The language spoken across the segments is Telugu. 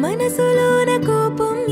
semana solo una copa un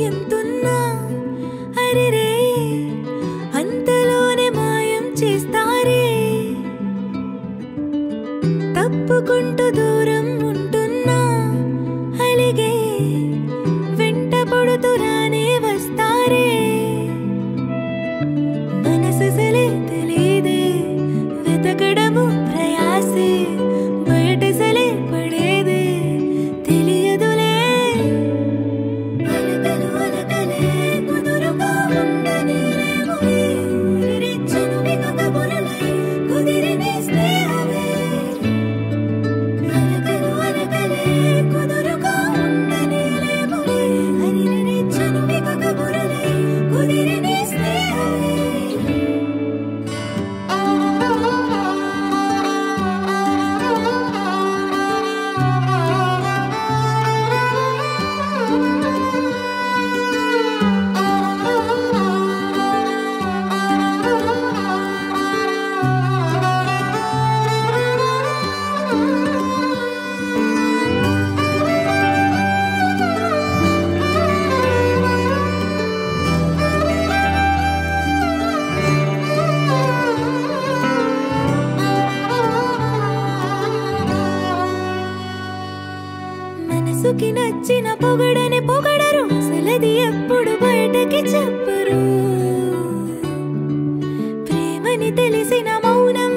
మనసుకి నచ్చిన పొగడని పొగడరు. అసలది ఎప్పుడు బయటకి చెప్పరు. ప్రేమని తెలిసిన మౌనం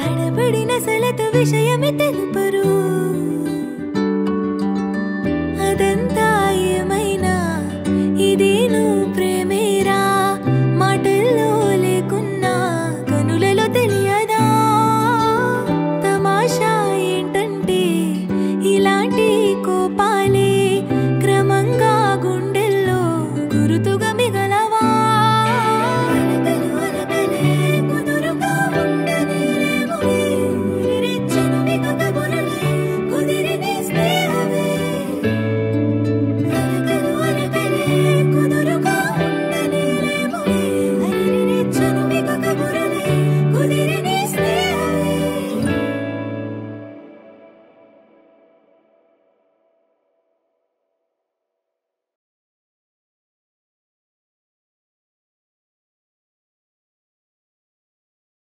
తడబడిన సలత విషయమే